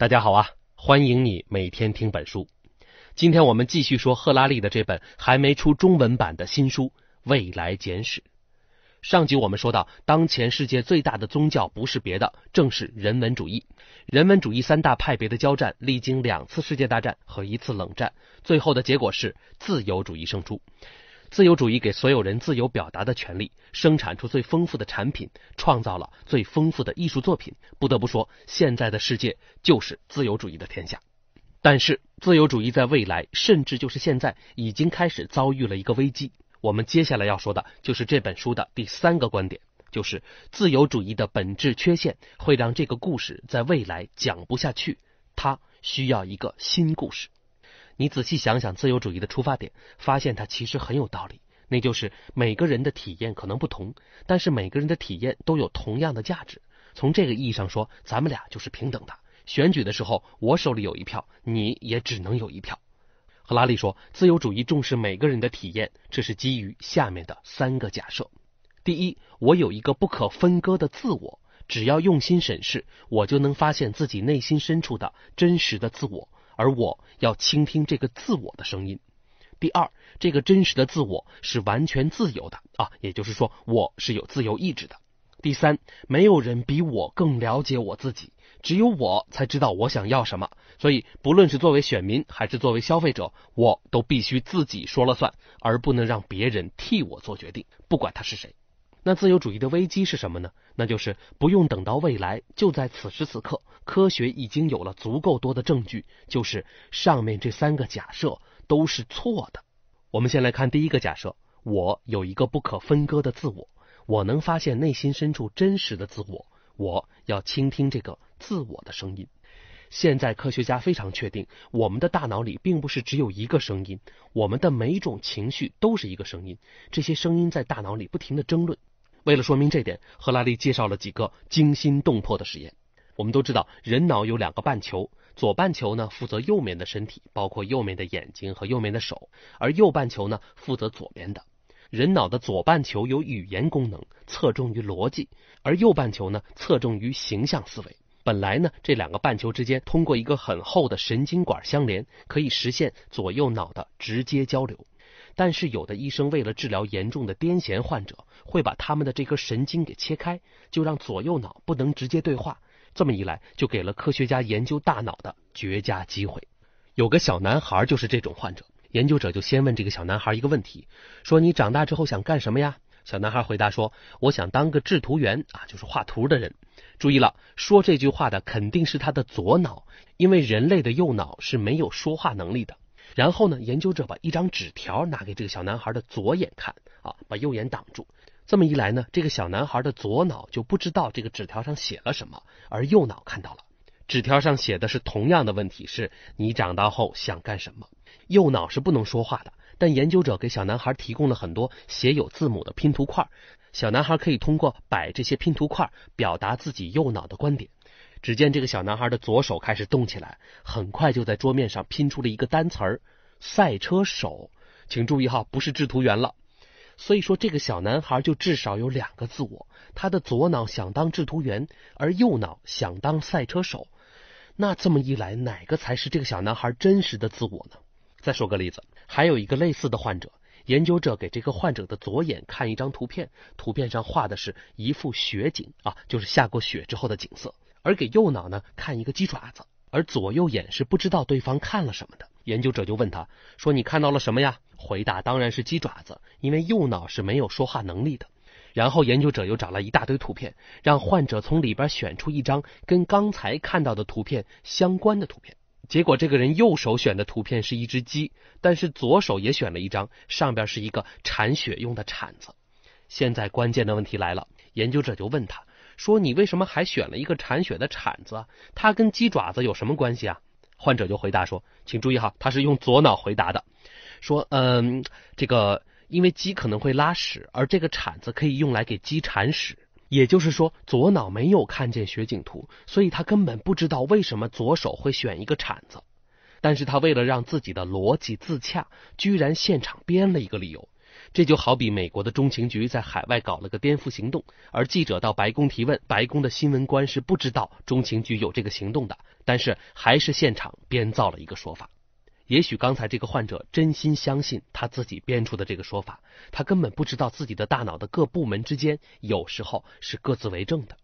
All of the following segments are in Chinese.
大家好啊，欢迎你每天听本书。今天我们继续说赫拉利的这本还没出中文版的新书《未来简史》。上集我们说到，当前世界最大的宗教不是别的，正是人文主义。人文主义三大派别的交战，历经两次世界大战和一次冷战，最后的结果是自由主义胜出。自由主义给所有人自由表达的权利，生产出最丰富的产品，创造了最丰富的艺术作品。不得不说，现在的世界就是自由主义的天下。但是，自由主义在未来，甚至就是现在，已经开始遭遇了一个危机。我们接下来要说的就是这本书的第三个观点，就是自由主义的本质缺陷会让这个故事在未来讲不下去，它需要一个新故事。你仔细想想自由主义的出发点，发现它其实很有道理。那就是每个人的体验可能不同，但是每个人的体验都有同样的价值。从这个意义上说，咱们俩就是平等的。选举的时候，我手里有一票，你也只能有一票。赫拉利说，自由主义重视每个人的体验，这是基于下面的三个假设：第一，我有一个不可分割的自我，只要用心审视，我就能发现自己内心深处的真实的自我。而我要倾听这个自我的声音。第二，这个真实的自我是完全自由的啊，也就是说，我是有自由意志的。第三，没有人比我更了解我自己，只有我才知道我想要什么。所以，不论是作为选民还是作为消费者，我都必须自己说了算，而不能让别人替我做决定，不管他是谁。那自由主义的危机是什么呢？那就是不用等到未来，就在此时此刻，科学已经有了足够多的证据，就是上面这三个假设都是错的。我们先来看第一个假设：我有一个不可分割的自我，我能发现内心深处真实的自我，我要倾听这个自我的声音。现在科学家非常确定，我们的大脑里并不是只有一个声音，我们的每种情绪都是一个声音，这些声音在大脑里不停的争论。为了说明这点，赫拉利介绍了几个惊心动魄的实验。我们都知道，人脑有两个半球，左半球呢负责右面的身体，包括右面的眼睛和右面的手，而右半球呢负责左边的。人脑的左半球有语言功能，侧重于逻辑，而右半球呢侧重于形象思维。本来呢，这两个半球之间通过一个很厚的神经管相连，可以实现左右脑的直接交流。但是有的医生为了治疗严重的癫痫患者，会把他们的这根神经给切开，就让左右脑不能直接对话。这么一来，就给了科学家研究大脑的绝佳机会。有个小男孩就是这种患者，研究者就先问这个小男孩一个问题，说：“你长大之后想干什么呀？”小男孩回答说：“我想当个制图员啊，就是画图的人。”注意了，说这句话的肯定是他的左脑，因为人类的右脑是没有说话能力的。然后呢，研究者把一张纸条拿给这个小男孩的左眼看，啊，把右眼挡住。这么一来呢，这个小男孩的左脑就不知道这个纸条上写了什么，而右脑看到了。纸条上写的是同样的问题：是你长大后想干什么？右脑是不能说话的，但研究者给小男孩提供了很多写有字母的拼图块，小男孩可以通过摆这些拼图块表达自己右脑的观点。只见这个小男孩的左手开始动起来，很快就在桌面上拼出了一个单词儿“赛车手”。请注意哈，不是制图员了。所以说，这个小男孩就至少有两个自我：他的左脑想当制图员，而右脑想当赛车手。那这么一来，哪个才是这个小男孩真实的自我呢？再说个例子，还有一个类似的患者，研究者给这个患者的左眼看一张图片，图片上画的是一幅雪景啊，就是下过雪之后的景色。而给右脑呢看一个鸡爪子，而左右眼是不知道对方看了什么的。研究者就问他说：“你看到了什么呀？”回答当然是鸡爪子，因为右脑是没有说话能力的。然后研究者又找了一大堆图片，让患者从里边选出一张跟刚才看到的图片相关的图片。结果这个人右手选的图片是一只鸡，但是左手也选了一张，上边是一个铲雪用的铲子。现在关键的问题来了，研究者就问他。说你为什么还选了一个铲雪的铲子？它跟鸡爪子有什么关系啊？患者就回答说：“请注意哈，他是用左脑回答的。说，嗯，这个因为鸡可能会拉屎，而这个铲子可以用来给鸡铲屎。也就是说，左脑没有看见雪景图，所以他根本不知道为什么左手会选一个铲子。但是他为了让自己的逻辑自洽，居然现场编了一个理由。这就好比美国的中情局在海外搞了个颠覆行动，而记者到白宫提问，白宫的新闻官是不知道中情局有这个行动的，但是还是现场编造了一个说法。也许刚才这个患者真心相信他自己编出的这个说法，他根本不知道自己的大脑的各部门之间有时候是各自为政的。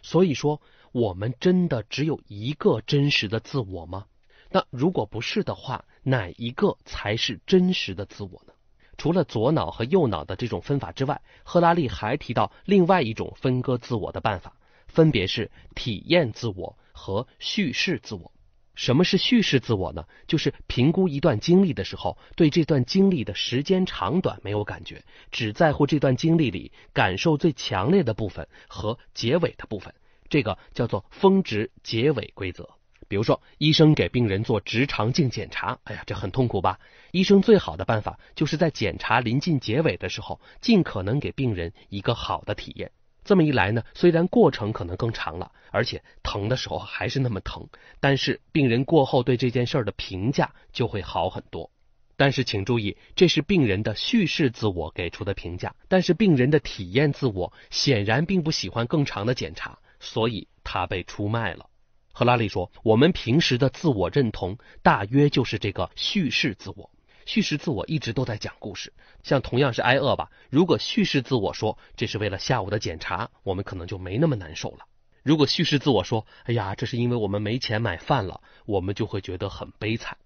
所以说，我们真的只有一个真实的自我吗？那如果不是的话，哪一个才是真实的自我呢？除了左脑和右脑的这种分法之外，赫拉利还提到另外一种分割自我的办法，分别是体验自我和叙事自我。什么是叙事自我呢？就是评估一段经历的时候，对这段经历的时间长短没有感觉，只在乎这段经历里感受最强烈的部分和结尾的部分。这个叫做峰值结尾规则。比如说，医生给病人做直肠镜检查，哎呀，这很痛苦吧？医生最好的办法就是在检查临近结尾的时候，尽可能给病人一个好的体验。这么一来呢，虽然过程可能更长了，而且疼的时候还是那么疼，但是病人过后对这件事儿的评价就会好很多。但是请注意，这是病人的叙事自我给出的评价，但是病人的体验自我显然并不喜欢更长的检查，所以他被出卖了。赫拉利说，我们平时的自我认同大约就是这个叙事自我。叙事自我一直都在讲故事，像同样是挨饿吧。如果叙事自我说这是为了下午的检查，我们可能就没那么难受了。如果叙事自我说，哎呀，这是因为我们没钱买饭了，我们就会觉得很悲惨。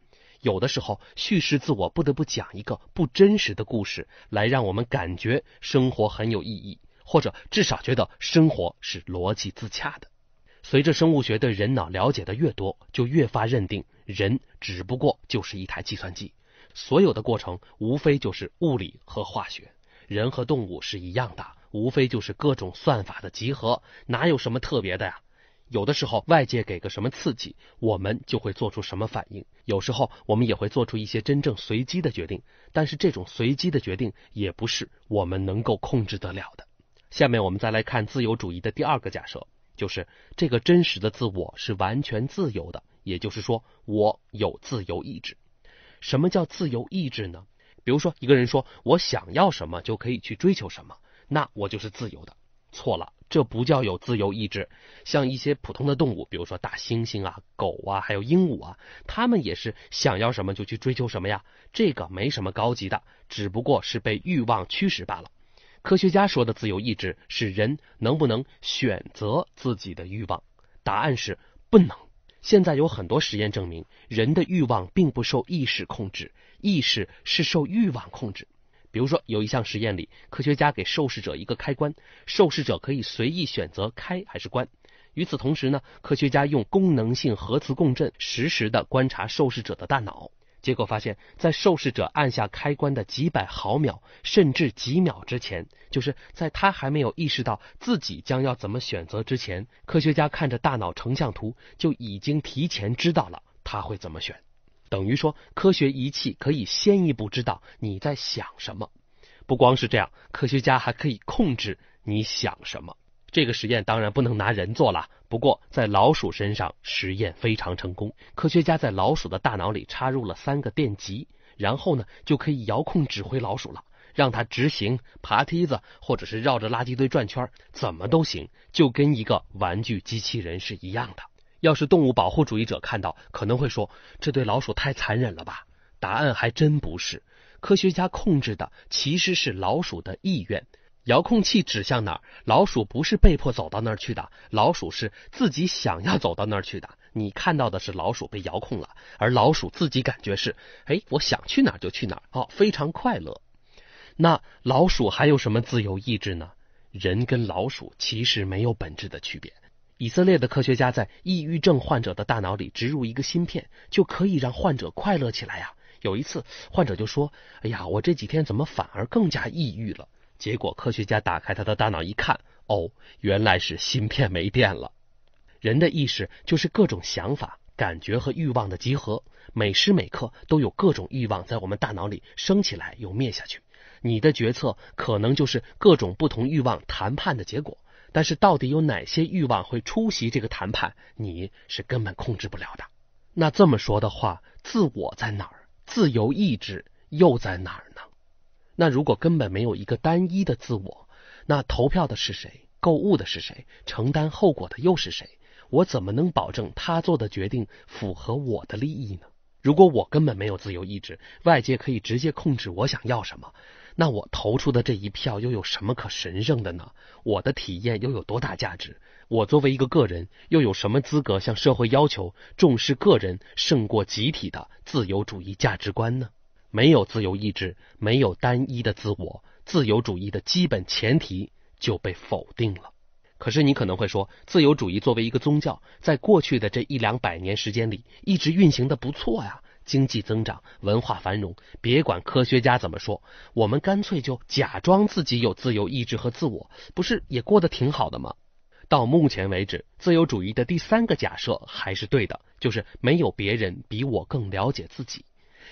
有的时候，叙事自我不得不讲一个不真实的故事，来让我们感觉生活很有意义，或者至少觉得生活是逻辑自洽的。随着生物学对人脑了解的越多，就越发认定人只不过就是一台计算机。所有的过程无非就是物理和化学，人和动物是一样的，无非就是各种算法的集合，哪有什么特别的呀？有的时候外界给个什么刺激，我们就会做出什么反应；有时候我们也会做出一些真正随机的决定，但是这种随机的决定也不是我们能够控制得了的。下面我们再来看自由主义的第二个假设，就是这个真实的自我是完全自由的，也就是说，我有自由意志。什么叫自由意志呢？比如说，一个人说我想要什么就可以去追求什么，那我就是自由的。错了，这不叫有自由意志。像一些普通的动物，比如说大猩猩啊、狗啊，还有鹦鹉啊，它们也是想要什么就去追求什么呀。这个没什么高级的，只不过是被欲望驱使罢了。科学家说的自由意志是人能不能选择自己的欲望？答案是不能。现在有很多实验证明，人的欲望并不受意识控制，意识是受欲望控制。比如说，有一项实验里，科学家给受试者一个开关，受试者可以随意选择开还是关。与此同时呢，科学家用功能性核磁共振实时的观察受试者的大脑。结果发现，在受试者按下开关的几百毫秒，甚至几秒之前，就是在他还没有意识到自己将要怎么选择之前，科学家看着大脑成像图就已经提前知道了他会怎么选。等于说，科学仪器可以先一步知道你在想什么。不光是这样，科学家还可以控制你想什么。这个实验当然不能拿人做了，不过在老鼠身上实验非常成功。科学家在老鼠的大脑里插入了三个电极，然后呢就可以遥控指挥老鼠了，让它直行、爬梯子，或者是绕着垃圾堆转圈，怎么都行，就跟一个玩具机器人是一样的。要是动物保护主义者看到，可能会说这对老鼠太残忍了吧？答案还真不是，科学家控制的其实是老鼠的意愿。遥控器指向哪儿，老鼠不是被迫走到那儿去的，老鼠是自己想要走到那儿去的。你看到的是老鼠被遥控了，而老鼠自己感觉是，哎，我想去哪儿就去哪儿，哦，非常快乐。那老鼠还有什么自由意志呢？人跟老鼠其实没有本质的区别。以色列的科学家在抑郁症患者的大脑里植入一个芯片，就可以让患者快乐起来呀。有一次，患者就说：“哎呀，我这几天怎么反而更加抑郁了？”结果，科学家打开他的大脑一看，哦，原来是芯片没电了。人的意识就是各种想法、感觉和欲望的集合，每时每刻都有各种欲望在我们大脑里升起来又灭下去。你的决策可能就是各种不同欲望谈判的结果，但是到底有哪些欲望会出席这个谈判，你是根本控制不了的。那这么说的话，自我在哪儿？自由意志又在哪儿呢？那如果根本没有一个单一的自我，那投票的是谁？购物的是谁？承担后果的又是谁？我怎么能保证他做的决定符合我的利益呢？如果我根本没有自由意志，外界可以直接控制我想要什么，那我投出的这一票又有什么可神圣的呢？我的体验又有多大价值？我作为一个个人，又有什么资格向社会要求重视个人胜过集体的自由主义价值观呢？没有自由意志，没有单一的自我，自由主义的基本前提就被否定了。可是你可能会说，自由主义作为一个宗教，在过去的这一两百年时间里，一直运行的不错呀，经济增长，文化繁荣。别管科学家怎么说，我们干脆就假装自己有自由意志和自我，不是也过得挺好的吗？到目前为止，自由主义的第三个假设还是对的，就是没有别人比我更了解自己。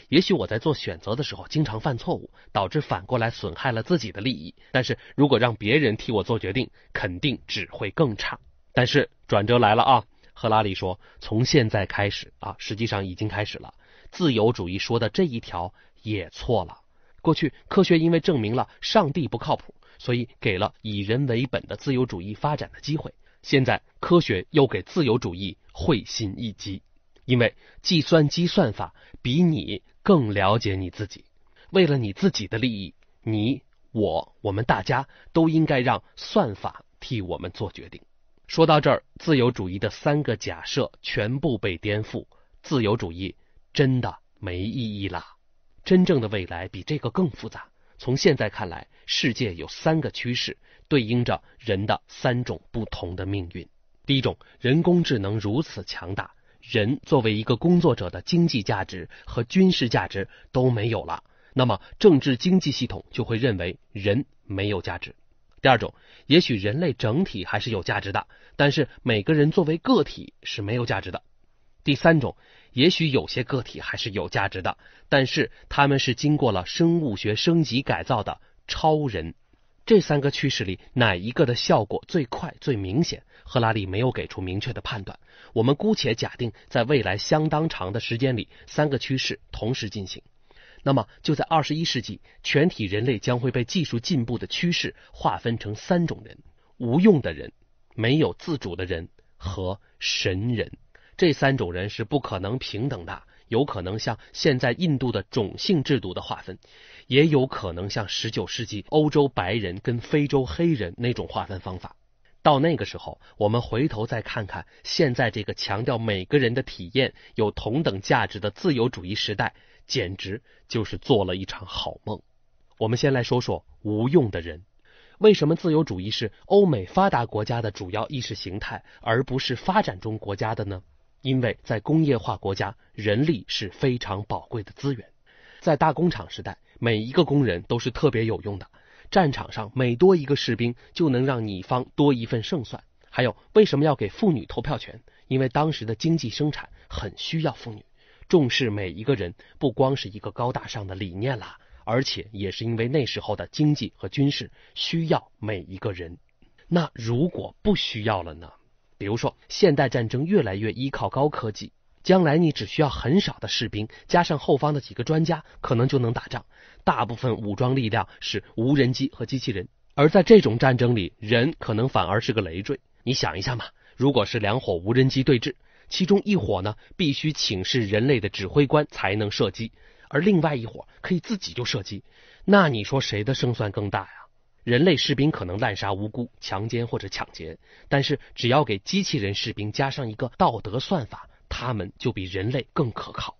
也许我在做选择的时候经常犯错误，导致反过来损害了自己的利益。但是如果让别人替我做决定，肯定只会更差。但是转折来了啊！赫拉利说，从现在开始啊，实际上已经开始了。自由主义说的这一条也错了。过去科学因为证明了上帝不靠谱，所以给了以人为本的自由主义发展的机会。现在科学又给自由主义会心一击，因为计算机算法比你。更了解你自己，为了你自己的利益，你我我们大家都应该让算法替我们做决定。说到这儿，自由主义的三个假设全部被颠覆，自由主义真的没意义啦。真正的未来比这个更复杂。从现在看来，世界有三个趋势，对应着人的三种不同的命运。第一种，人工智能如此强大。人作为一个工作者的经济价值和军事价值都没有了，那么政治经济系统就会认为人没有价值。第二种，也许人类整体还是有价值的，但是每个人作为个体是没有价值的。第三种，也许有些个体还是有价值的，但是他们是经过了生物学升级改造的超人。这三个趋势里，哪一个的效果最快、最明显？赫拉利没有给出明确的判断。我们姑且假定，在未来相当长的时间里，三个趋势同时进行。那么，就在二十一世纪，全体人类将会被技术进步的趋势划分成三种人：无用的人、没有自主的人和神人。这三种人是不可能平等的。有可能像现在印度的种姓制度的划分，也有可能像十九世纪欧洲白人跟非洲黑人那种划分方法。到那个时候，我们回头再看看现在这个强调每个人的体验有同等价值的自由主义时代，简直就是做了一场好梦。我们先来说说无用的人，为什么自由主义是欧美发达国家的主要意识形态，而不是发展中国家的呢？因为在工业化国家，人力是非常宝贵的资源。在大工厂时代，每一个工人都是特别有用的。战场上每多一个士兵，就能让你方多一份胜算。还有，为什么要给妇女投票权？因为当时的经济生产很需要妇女，重视每一个人，不光是一个高大上的理念啦，而且也是因为那时候的经济和军事需要每一个人。那如果不需要了呢？比如说，现代战争越来越依靠高科技，将来你只需要很少的士兵，加上后方的几个专家，可能就能打仗。大部分武装力量是无人机和机器人，而在这种战争里，人可能反而是个累赘。你想一下嘛，如果是两伙无人机对峙，其中一伙呢必须请示人类的指挥官才能射击，而另外一伙可以自己就射击，那你说谁的胜算更大呀？人类士兵可能滥杀无辜、强奸或者抢劫，但是只要给机器人士兵加上一个道德算法，他们就比人类更可靠。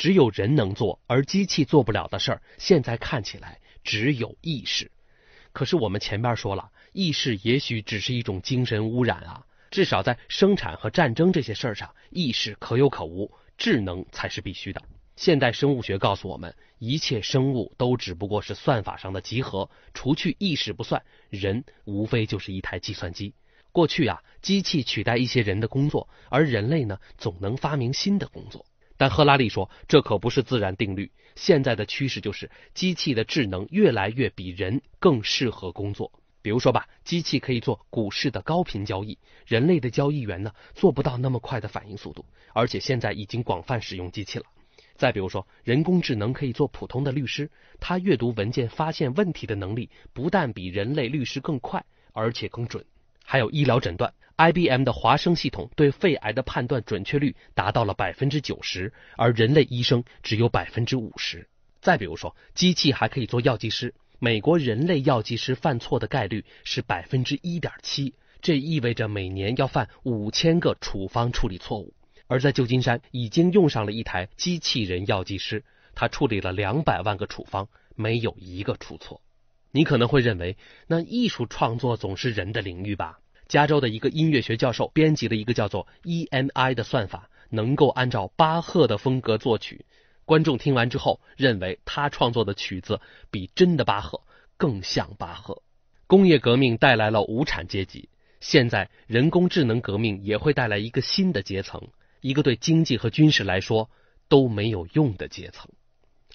只有人能做，而机器做不了的事儿，现在看起来只有意识。可是我们前边说了，意识也许只是一种精神污染啊。至少在生产和战争这些事儿上，意识可有可无，智能才是必须的。现代生物学告诉我们，一切生物都只不过是算法上的集合，除去意识不算，人无非就是一台计算机。过去啊，机器取代一些人的工作，而人类呢，总能发明新的工作。但赫拉利说，这可不是自然定律。现在的趋势就是，机器的智能越来越比人更适合工作。比如说吧，机器可以做股市的高频交易，人类的交易员呢，做不到那么快的反应速度。而且现在已经广泛使用机器了。再比如说，人工智能可以做普通的律师，他阅读文件、发现问题的能力不但比人类律师更快，而且更准。还有医疗诊断，IBM 的华生系统对肺癌的判断准确率达到了百分之九十，而人类医生只有百分之五十。再比如说，机器还可以做药剂师，美国人类药剂师犯错的概率是百分之一点七，这意味着每年要犯五千个处方处理错误。而在旧金山已经用上了一台机器人药剂师，他处理了两百万个处方，没有一个出错。你可能会认为，那艺术创作总是人的领域吧？加州的一个音乐学教授编辑了一个叫做 EMI 的算法，能够按照巴赫的风格作曲。观众听完之后，认为他创作的曲子比真的巴赫更像巴赫。工业革命带来了无产阶级，现在人工智能革命也会带来一个新的阶层。一个对经济和军事来说都没有用的阶层。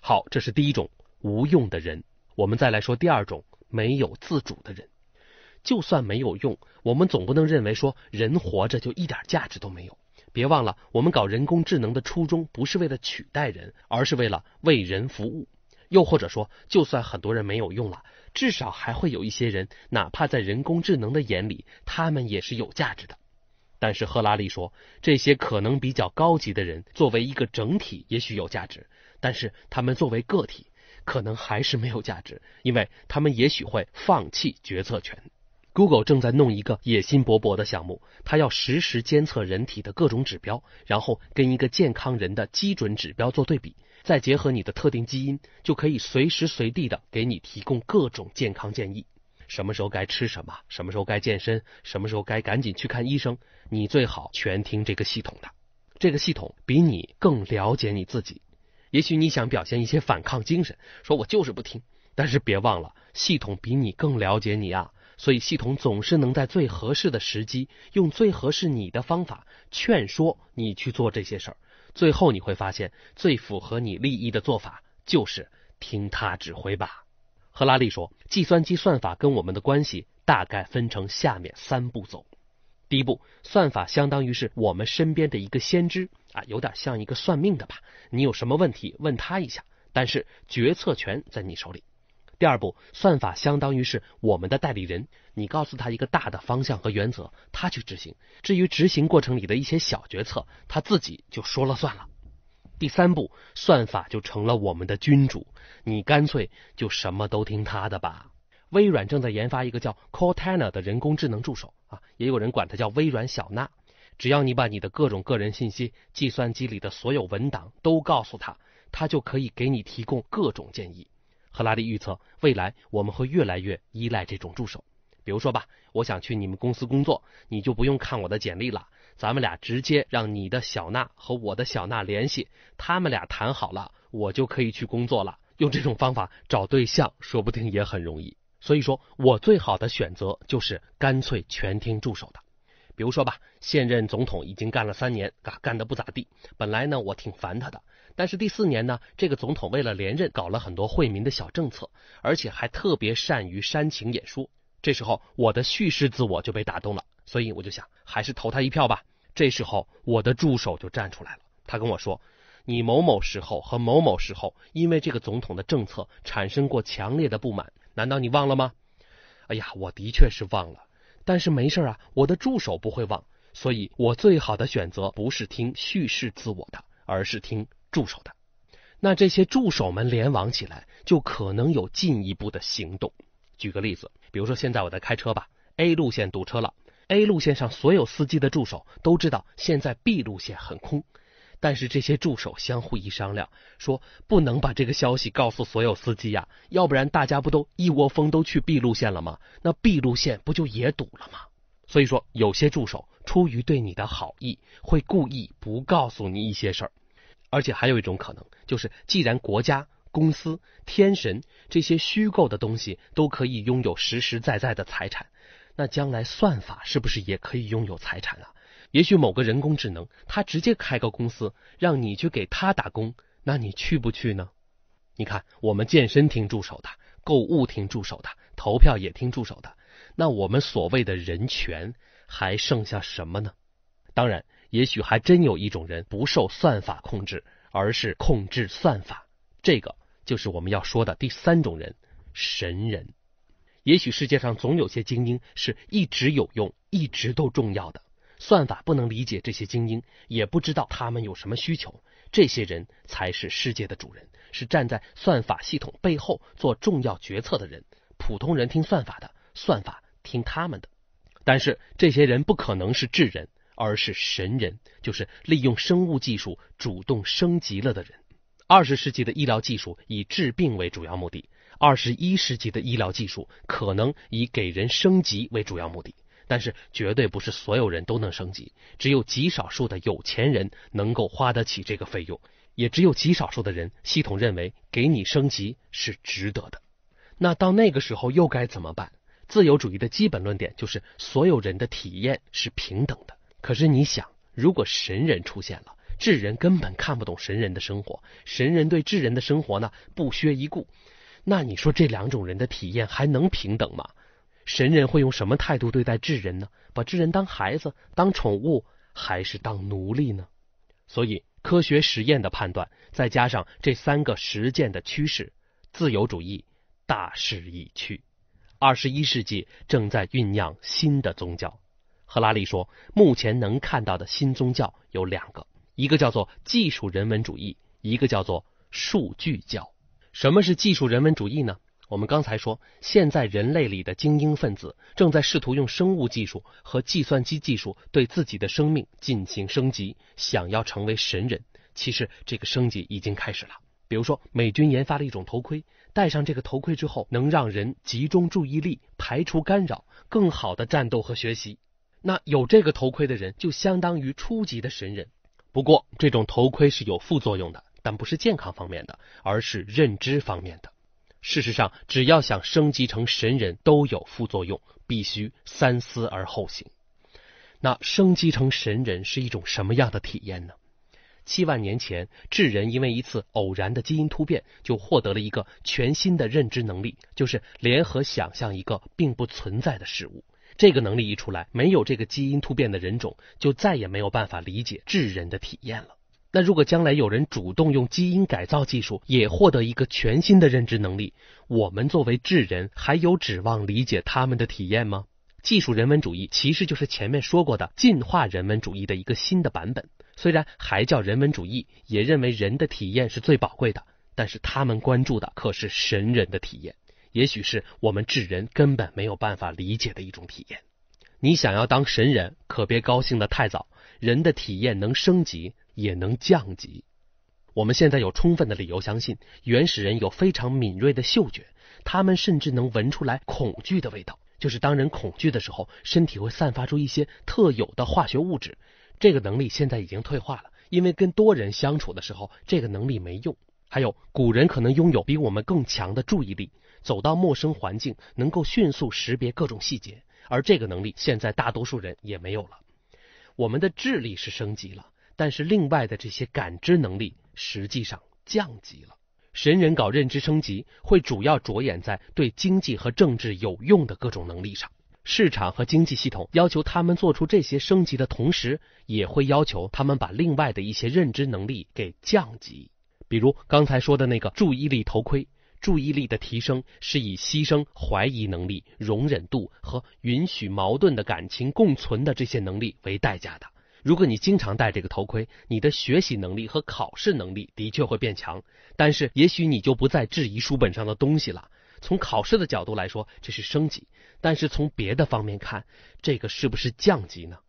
好，这是第一种无用的人。我们再来说第二种没有自主的人。就算没有用，我们总不能认为说人活着就一点价值都没有。别忘了，我们搞人工智能的初衷不是为了取代人，而是为了为人服务。又或者说，就算很多人没有用了，至少还会有一些人，哪怕在人工智能的眼里，他们也是有价值的。但是赫拉利说，这些可能比较高级的人作为一个整体也许有价值，但是他们作为个体可能还是没有价值，因为他们也许会放弃决策权。Google 正在弄一个野心勃勃的项目，它要实时监测人体的各种指标，然后跟一个健康人的基准指标做对比，再结合你的特定基因，就可以随时随地的给你提供各种健康建议。什么时候该吃什么？什么时候该健身？什么时候该赶紧去看医生？你最好全听这个系统的。这个系统比你更了解你自己。也许你想表现一些反抗精神，说我就是不听。但是别忘了，系统比你更了解你啊！所以系统总是能在最合适的时机，用最合适你的方法劝说你去做这些事儿。最后你会发现，最符合你利益的做法就是听他指挥吧。赫拉利说：“计算机算法跟我们的关系大概分成下面三步走。第一步，算法相当于是我们身边的一个先知啊，有点像一个算命的吧。你有什么问题问他一下，但是决策权在你手里。第二步，算法相当于是我们的代理人，你告诉他一个大的方向和原则，他去执行。至于执行过程里的一些小决策，他自己就说了算了。”第三步，算法就成了我们的君主，你干脆就什么都听他的吧。微软正在研发一个叫 Cortana 的人工智能助手啊，也有人管它叫微软小娜。只要你把你的各种个人信息、计算机里的所有文档都告诉他，他就可以给你提供各种建议。赫拉利预测，未来我们会越来越依赖这种助手。比如说吧，我想去你们公司工作，你就不用看我的简历了。咱们俩直接让你的小娜和我的小娜联系，他们俩谈好了，我就可以去工作了。用这种方法找对象，说不定也很容易。所以说我最好的选择就是干脆全听助手的。比如说吧，现任总统已经干了三年，啊，干的不咋地。本来呢，我挺烦他的，但是第四年呢，这个总统为了连任，搞了很多惠民的小政策，而且还特别善于煽情演说。这时候我的叙事自我就被打动了。所以我就想，还是投他一票吧。这时候，我的助手就站出来了。他跟我说：“你某某时候和某某时候，因为这个总统的政策产生过强烈的不满，难道你忘了吗？”哎呀，我的确是忘了。但是没事啊，我的助手不会忘。所以我最好的选择不是听叙事自我的，而是听助手的。那这些助手们联网起来，就可能有进一步的行动。举个例子，比如说现在我在开车吧，A 路线堵车了。A 路线上所有司机的助手都知道现在 B 路线很空，但是这些助手相互一商量，说不能把这个消息告诉所有司机呀，要不然大家不都一窝蜂都去 B 路线了吗？那 B 路线不就也堵了吗？所以说，有些助手出于对你的好意，会故意不告诉你一些事儿，而且还有一种可能，就是既然国家、公司、天神这些虚构的东西都可以拥有实实在在的财产。那将来算法是不是也可以拥有财产啊？也许某个人工智能，他直接开个公司，让你去给他打工，那你去不去呢？你看，我们健身听助手的，购物听助手的，投票也听助手的，那我们所谓的人权还剩下什么呢？当然，也许还真有一种人不受算法控制，而是控制算法。这个就是我们要说的第三种人——神人。也许世界上总有些精英是一直有用、一直都重要的。算法不能理解这些精英，也不知道他们有什么需求。这些人才是世界的主人，是站在算法系统背后做重要决策的人。普通人听算法的，算法听他们的。但是这些人不可能是智人，而是神人，就是利用生物技术主动升级了的人。二十世纪的医疗技术以治病为主要目的，二十一世纪的医疗技术可能以给人升级为主要目的。但是绝对不是所有人都能升级，只有极少数的有钱人能够花得起这个费用，也只有极少数的人，系统认为给你升级是值得的。那到那个时候又该怎么办？自由主义的基本论点就是所有人的体验是平等的。可是你想，如果神人出现了，智人根本看不懂神人的生活，神人对智人的生活呢不屑一顾，那你说这两种人的体验还能平等吗？神人会用什么态度对待智人呢？把智人当孩子、当宠物，还是当奴隶呢？所以，科学实验的判断，再加上这三个实践的趋势，自由主义大势已去。二十一世纪正在酝酿新的宗教。赫拉利说，目前能看到的新宗教有两个，一个叫做技术人文主义，一个叫做数据教。什么是技术人文主义呢？我们刚才说，现在人类里的精英分子正在试图用生物技术和计算机技术对自己的生命进行升级，想要成为神人。其实这个升级已经开始了。比如说，美军研发了一种头盔，戴上这个头盔之后，能让人集中注意力，排除干扰，更好的战斗和学习。那有这个头盔的人，就相当于初级的神人。不过，这种头盔是有副作用的，但不是健康方面的，而是认知方面的。事实上，只要想升级成神人，都有副作用，必须三思而后行。那升级成神人是一种什么样的体验呢？七万年前，智人因为一次偶然的基因突变，就获得了一个全新的认知能力，就是联合想象一个并不存在的事物。这个能力一出来，没有这个基因突变的人种，就再也没有办法理解智人的体验了。那如果将来有人主动用基因改造技术，也获得一个全新的认知能力，我们作为智人还有指望理解他们的体验吗？技术人文主义其实就是前面说过的进化人文主义的一个新的版本。虽然还叫人文主义，也认为人的体验是最宝贵的，但是他们关注的可是神人的体验，也许是我们智人根本没有办法理解的一种体验。你想要当神人，可别高兴得太早。人的体验能升级。也能降级。我们现在有充分的理由相信，原始人有非常敏锐的嗅觉，他们甚至能闻出来恐惧的味道。就是当人恐惧的时候，身体会散发出一些特有的化学物质。这个能力现在已经退化了，因为跟多人相处的时候，这个能力没用。还有，古人可能拥有比我们更强的注意力，走到陌生环境能够迅速识别各种细节，而这个能力现在大多数人也没有了。我们的智力是升级了。但是，另外的这些感知能力实际上降级了。神人搞认知升级，会主要着眼在对经济和政治有用的各种能力上。市场和经济系统要求他们做出这些升级的同时，也会要求他们把另外的一些认知能力给降级。比如刚才说的那个注意力头盔，注意力的提升是以牺牲怀疑能力、容忍度和允许矛盾的感情共存的这些能力为代价的。如果你经常戴这个头盔，你的学习能力和考试能力的确会变强，但是也许你就不再质疑书本上的东西了。从考试的角度来说，这是升级；但是从别的方面看，这个是不是降级呢？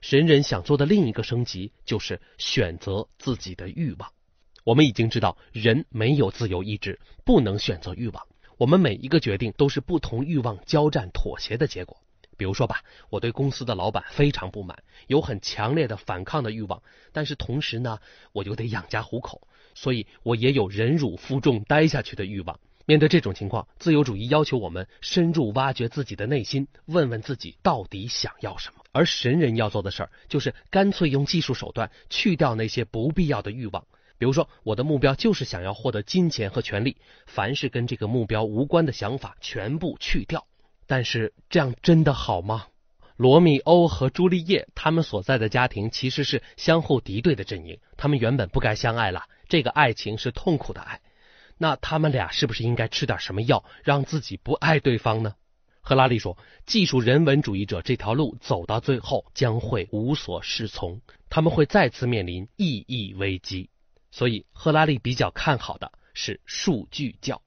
神人想做的另一个升级就是选择自己的欲望。我们已经知道，人没有自由意志，不能选择欲望。我们每一个决定都是不同欲望交战妥协的结果。比如说吧，我对公司的老板非常不满，有很强烈的反抗的欲望，但是同时呢，我又得养家糊口，所以我也有忍辱负重待下去的欲望。面对这种情况，自由主义要求我们深入挖掘自己的内心，问问自己到底想要什么。而神人要做的事儿，就是干脆用技术手段去掉那些不必要的欲望。比如说，我的目标就是想要获得金钱和权利，凡是跟这个目标无关的想法全部去掉。但是这样真的好吗？罗密欧和朱丽叶他们所在的家庭其实是相互敌对的阵营，他们原本不该相爱了，这个爱情是痛苦的爱。那他们俩是不是应该吃点什么药，让自己不爱对方呢？赫拉利说，技术人文主义者这条路走到最后将会无所适从，他们会再次面临意义危机。所以，赫拉利比较看好的是数据教。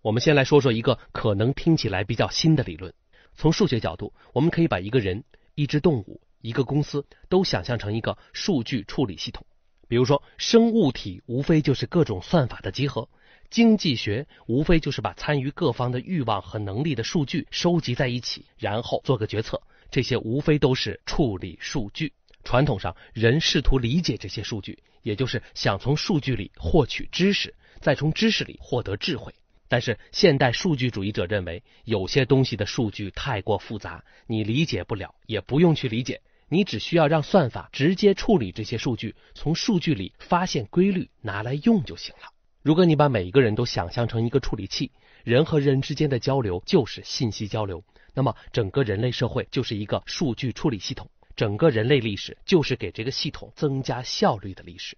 我们先来说说一个可能听起来比较新的理论。从数学角度，我们可以把一个人、一只动物、一个公司都想象成一个数据处理系统。比如说，生物体无非就是各种算法的集合。经济学无非就是把参与各方的欲望和能力的数据收集在一起，然后做个决策。这些无非都是处理数据。传统上，人试图理解这些数据，也就是想从数据里获取知识，再从知识里获得智慧。但是，现代数据主义者认为，有些东西的数据太过复杂，你理解不了，也不用去理解，你只需要让算法直接处理这些数据，从数据里发现规律，拿来用就行了。如果你把每一个人都想象成一个处理器，人和人之间的交流就是信息交流，那么整个人类社会就是一个数据处理系统，整个人类历史就是给这个系统增加效率的历史，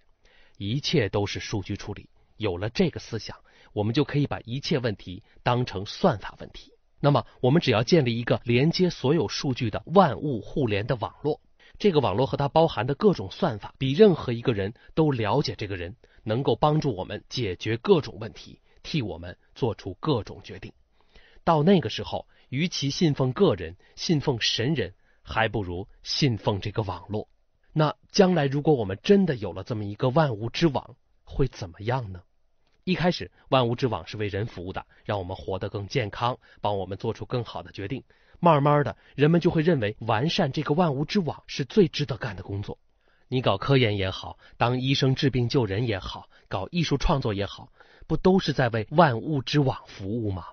一切都是数据处理。有了这个思想，我们就可以把一切问题当成算法问题。那么，我们只要建立一个连接所有数据的万物互联的网络，这个网络和它包含的各种算法，比任何一个人都了解这个人。能够帮助我们解决各种问题，替我们做出各种决定。到那个时候，与其信奉个人、信奉神人，还不如信奉这个网络。那将来如果我们真的有了这么一个万物之网，会怎么样呢？一开始，万物之网是为人服务的，让我们活得更健康，帮我们做出更好的决定。慢慢的，人们就会认为完善这个万物之网是最值得干的工作。你搞科研也好，当医生治病救人也好，搞艺术创作也好，不都是在为万物之网服务吗？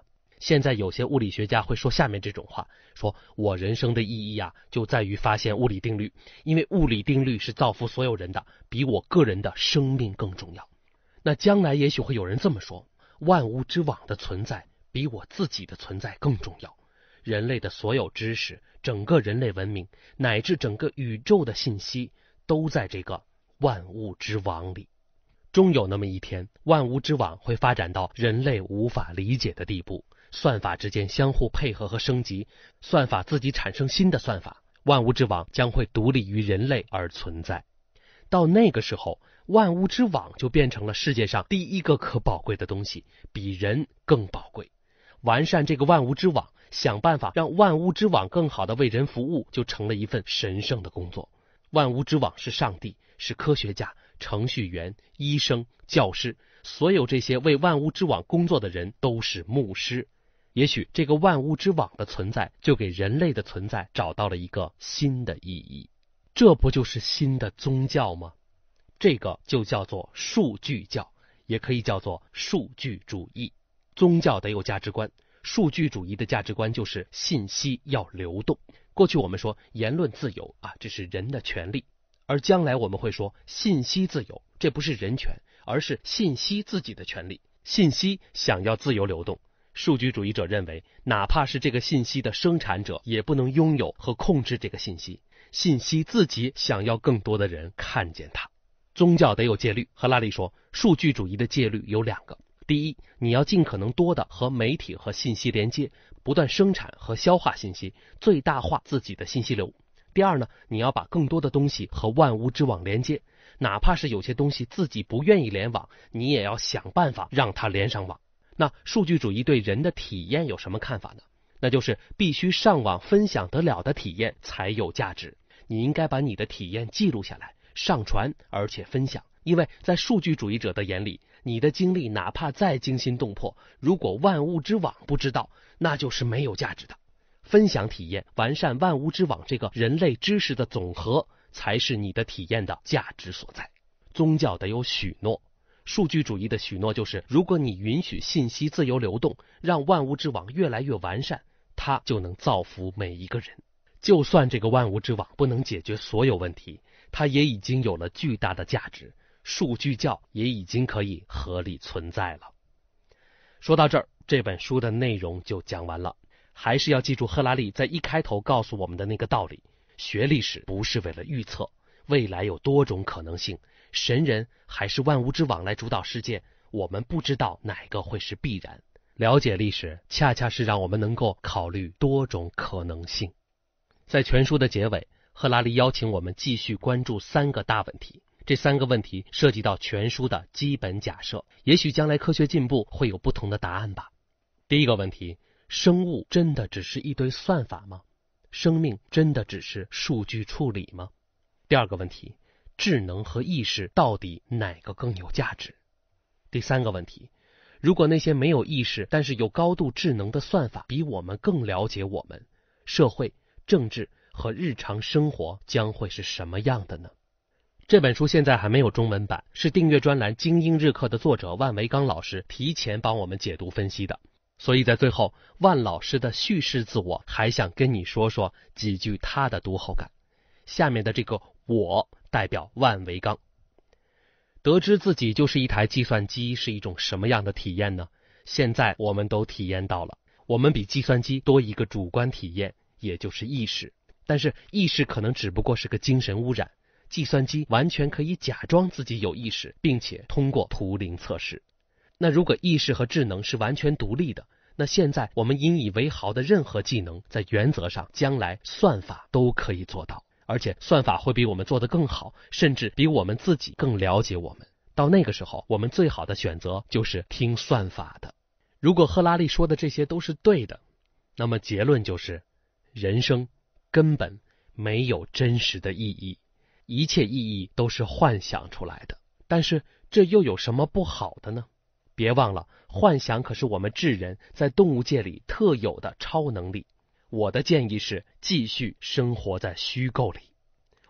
现在有些物理学家会说下面这种话：说我人生的意义呀，就在于发现物理定律，因为物理定律是造福所有人的，比我个人的生命更重要。那将来也许会有人这么说：万物之网的存在比我自己的存在更重要。人类的所有知识，整个人类文明，乃至整个宇宙的信息。都在这个万物之网里，终有那么一天，万物之网会发展到人类无法理解的地步，算法之间相互配合和升级，算法自己产生新的算法，万物之网将会独立于人类而存在。到那个时候，万物之网就变成了世界上第一个可宝贵的东西，比人更宝贵。完善这个万物之网，想办法让万物之网更好的为人服务，就成了一份神圣的工作。万物之网是上帝，是科学家、程序员、医生、教师，所有这些为万物之网工作的人都是牧师。也许这个万物之网的存在，就给人类的存在找到了一个新的意义。这不就是新的宗教吗？这个就叫做数据教，也可以叫做数据主义。宗教得有价值观，数据主义的价值观就是信息要流动。过去我们说言论自由啊，这是人的权利；而将来我们会说信息自由，这不是人权，而是信息自己的权利。信息想要自由流动，数据主义者认为，哪怕是这个信息的生产者，也不能拥有和控制这个信息。信息自己想要更多的人看见它。宗教得有戒律。赫拉利说，数据主义的戒律有两个：第一，你要尽可能多的和媒体和信息连接。不断生产和消化信息，最大化自己的信息流。第二呢，你要把更多的东西和万物之网连接，哪怕是有些东西自己不愿意联网，你也要想办法让它连上网。那数据主义对人的体验有什么看法呢？那就是必须上网分享得了的体验才有价值。你应该把你的体验记录下来，上传而且分享，因为在数据主义者的眼里。你的经历哪怕再惊心动魄，如果万物之网不知道，那就是没有价值的。分享体验，完善万物之网这个人类知识的总和，才是你的体验的价值所在。宗教得有许诺，数据主义的许诺就是：如果你允许信息自由流动，让万物之网越来越完善，它就能造福每一个人。就算这个万物之网不能解决所有问题，它也已经有了巨大的价值。数据教也已经可以合理存在了。说到这儿，这本书的内容就讲完了。还是要记住赫拉利在一开头告诉我们的那个道理：学历史不是为了预测未来有多种可能性，神人还是万物之王来主导世界，我们不知道哪个会是必然。了解历史，恰恰是让我们能够考虑多种可能性。在全书的结尾，赫拉利邀请我们继续关注三个大问题。这三个问题涉及到全书的基本假设，也许将来科学进步会有不同的答案吧。第一个问题：生物真的只是一堆算法吗？生命真的只是数据处理吗？第二个问题：智能和意识到底哪个更有价值？第三个问题。如果那些没有意识但是有高度智能的算法比我们更了解我们，社会、政治和日常生活将会是什么样的呢？这本书现在还没有中文版，是订阅专栏《精英日课》的作者万维刚老师提前帮我们解读分析的。所以在最后，万老师的叙事自我还想跟你说说几句他的读后感。下面的这个“我”代表万维刚。得知自己就是一台计算机是一种什么样的体验呢？现在我们都体验到了，我们比计算机多一个主观体验，也就是意识。但是意识可能只不过是个精神污染，计算机完全可以假装自己有意识，并且通过图灵测试。那如果意识和智能是完全独立的，那现在我们引以为豪的任何技能，在原则上将来算法都可以做到。而且算法会比我们做得更好，甚至比我们自己更了解我们。到那个时候，我们最好的选择就是听算法的。如果赫拉利说的这些都是对的，那么结论就是：人生根本没有真实的意义，一切意义都是幻想出来的。但是这又有什么不好的呢？别忘了，幻想可是我们智人在动物界里特有的超能力。我的建议是继续生活在虚构里，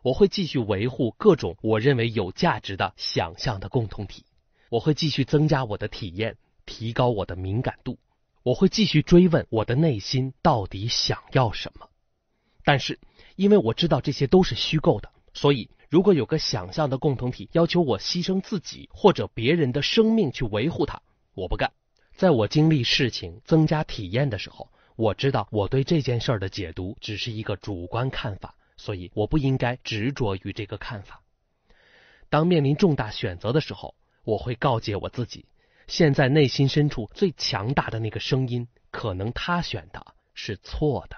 我会继续维护各种我认为有价值的想象的共同体，我会继续增加我的体验，提高我的敏感度，我会继续追问我的内心到底想要什么。但是，因为我知道这些都是虚构的，所以如果有个想象的共同体要求我牺牲自己或者别人的生命去维护它，我不干。在我经历事情、增加体验的时候。我知道我对这件事儿的解读只是一个主观看法，所以我不应该执着于这个看法。当面临重大选择的时候，我会告诫我自己：现在内心深处最强大的那个声音，可能他选的是错的。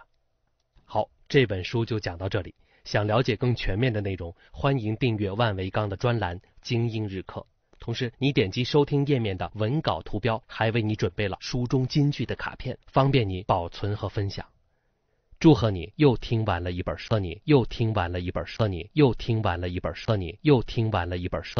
好，这本书就讲到这里。想了解更全面的内容，欢迎订阅万维钢的专栏《精英日课》。同时，你点击收听页面的文稿图标，还为你准备了书中金句的卡片，方便你保存和分享。祝贺你又听完了一本书，你又听完了一本书，你又听完了一本书，你又听完了一本书。